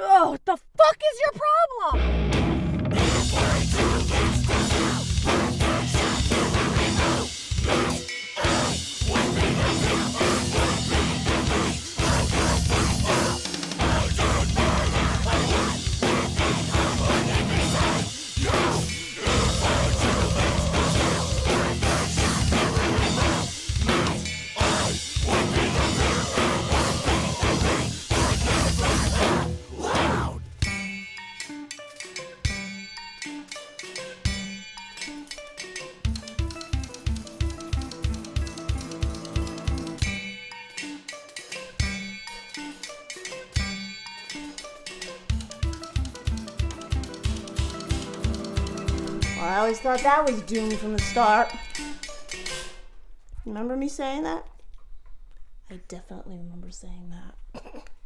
Oh, the fuck is your problem? I always thought that was doomed from the start. Remember me saying that? I definitely remember saying that.